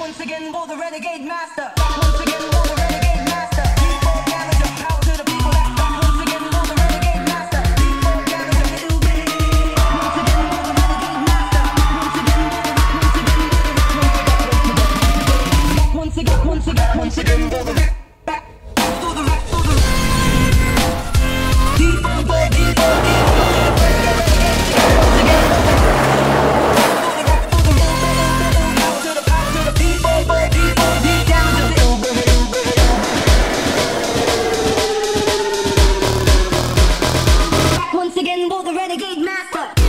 once again for the renegade master. Back once again for the renegade master. Default damage power to the people. Once again for the renegade master. Default damage of ill Once again for the renegade master. Once again, once again, once again, once again, once again, once again, once again for the. once again, bold the renegade master.